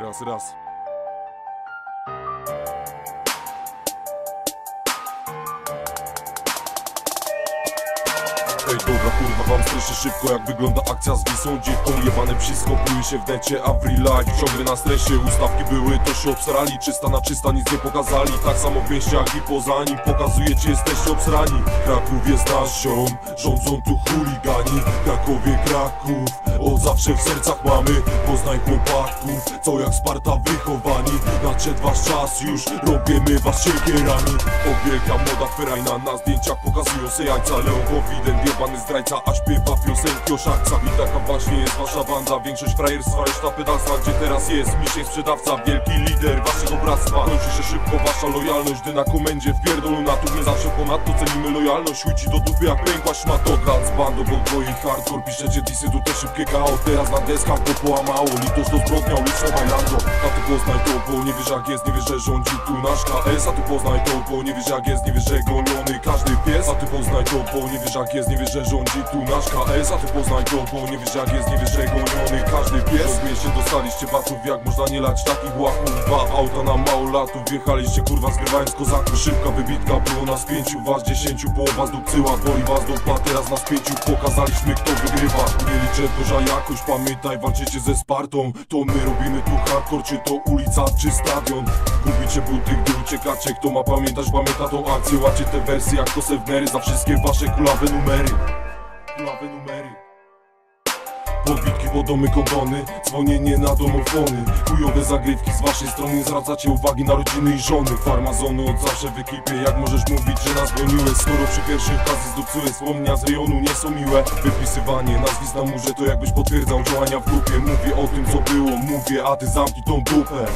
Ras, ras. Ej dobra kurwa wam streszę szybko jak wygląda akcja z Wisą Dziewką jebane przyskopuje się w necie A w life ciągle na stresie. Ustawki były to się obsrali Czysta na czysta nic nie pokazali. Tak samo w mieście jak i poza nim Pokazujecie jesteście obsrani. Kraków jest nasz ziom Rządzą tu chuligani. Krakowie Kraków Od zawsze w sercach mamy Poznaj chłopaków Co jak Sparta wychowani. Nadszedł wasz czas już Robimy was siekierami. Obiega moda ferajna Na zdjęciach pokazują se jajca Leon Confident jebany zdrajca A śpiewa piosenki o szachcach I taka właśnie jest wasza banda. Większość frajerstwa, reszta pedalstwa. Gdzie teraz jest misień sprzedawca? Wielki lider waszego bractwa. Kończy się szybko wasza lojalność Gdy na komendzie wpierdolu na tu Nie zawsze ponadto cenimy lojalność. Chuj do dupy jak pękła szmato. Dance bando, bo twoich hardcore. Piszecie disy, tu też szybkie KO Teraz na deskach, bo połamało. Litość do zbrodnia, uliczne bailando. A ty poznaj to, bo nie wiesz jak jest. Nie wiesz, że rządzi tu nasz KS A ty poznaj to, bo nie wiesz jak jest. Nie wiesz, że goniony każdy pies. A ty poznaj to, bo nie wiesz jak jest. Nie wiesz, że rządzi tu nasz KS A ty poznaj to, bo nie wiesz jak jest Nie wiesz, że goniony każdy pies. W mieście dostaliście batów Jak można nie lać takich łaków Dwa auta na mało latów Wjechaliście kurwa zgrywając kozaków Szybka wybitka, było nas pięciu Was dziesięciu, połowa zdupcyła Boli was dopa, teraz nas pięciu. Pokazaliśmy kto wygrywa Liczę duża jakość, pamiętaj Walczycie ze Spartą. To my robimy tu hardcore Czy to ulica, czy stadion? Gubicie buty, gdy uciekacie Kto ma pamiętać, pamięta tą akcję? Łacie te wersje jak kosewnery Za wszystkie wasze kulawe numery. Kulawe numery Podomy, kondony Dzwonienie na domofony. Chujowe zagrywki z waszej strony. Zwracacie uwagi na rodziny i żony. Farmazony od zawsze w ekipie. Jak możesz mówić, że nas goniłeś Skoro przy pierwszej okazji zdupcyłeś Wspomnienia z rejonu nie są miłe. Wypisywanie nazwisk na murze To jakbyś potwierdzał działania w grupie. Mówię o tym co było, mówię A ty zamknij tą dupę